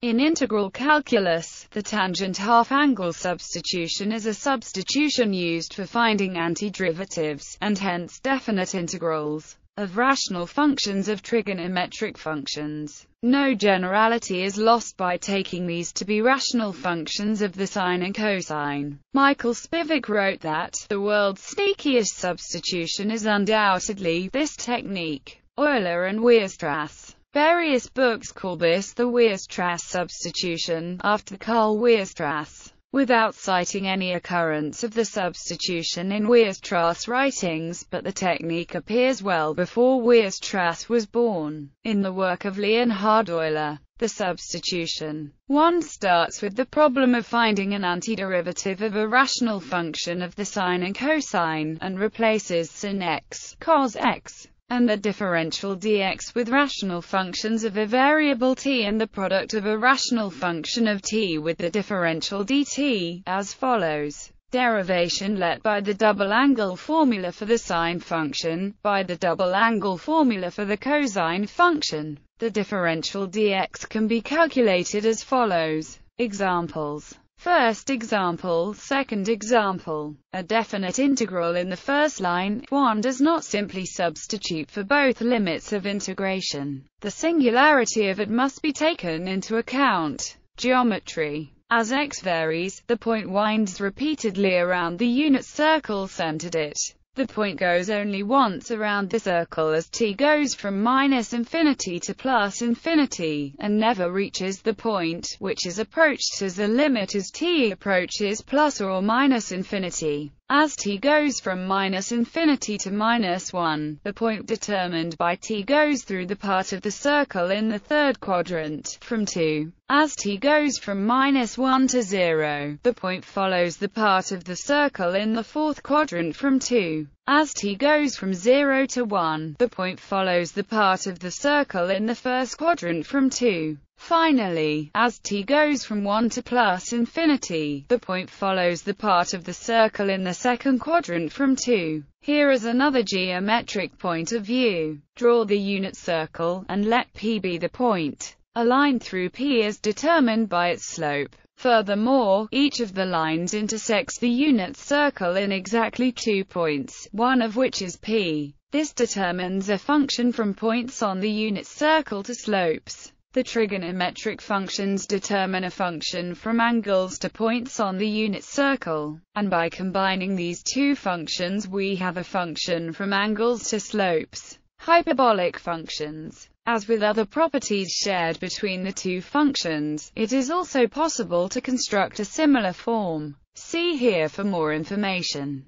In integral calculus, the tangent half-angle substitution is a substitution used for finding antiderivatives, and hence definite integrals, of rational functions of trigonometric functions. No generality is lost by taking these to be rational functions of the sine and cosine. Michael Spivak wrote that, the world's sneakiest substitution is undoubtedly this technique. Euler and Weierstrass. Various books call this the Weierstrass substitution, after Karl Weierstrass without citing any occurrence of the substitution in Weierstrass writings, but the technique appears well before Weierstrass was born. In the work of Leonhard Euler, the substitution. One starts with the problem of finding an antiderivative of a rational function of the sine and cosine, and replaces sin x, cos x, and the differential dx with rational functions of a variable t and the product of a rational function of t with the differential dt, as follows. Derivation let by the double angle formula for the sine function, by the double angle formula for the cosine function. The differential dx can be calculated as follows. Examples First example, second example. A definite integral in the first line, one does not simply substitute for both limits of integration. The singularity of it must be taken into account. Geometry. As x varies, the point winds repeatedly around the unit circle centered it. The point goes only once around the circle as t goes from minus infinity to plus infinity, and never reaches the point, which is approached as a limit as t approaches plus or minus infinity. As t goes from minus infinity to minus 1, the point determined by t goes through the part of the circle in the third quadrant, from 2. As t goes from minus 1 to 0, the point follows the part of the circle in the fourth quadrant from 2. As t goes from 0 to 1, the point follows the part of the circle in the first quadrant from 2. Finally, as t goes from 1 to plus infinity, the point follows the part of the circle in the second quadrant from 2. Here is another geometric point of view. Draw the unit circle, and let P be the point. A line through P is determined by its slope. Furthermore, each of the lines intersects the unit circle in exactly two points, one of which is P. This determines a function from points on the unit circle to slopes. The trigonometric functions determine a function from angles to points on the unit circle, and by combining these two functions we have a function from angles to slopes. Hyperbolic functions. As with other properties shared between the two functions, it is also possible to construct a similar form. See here for more information.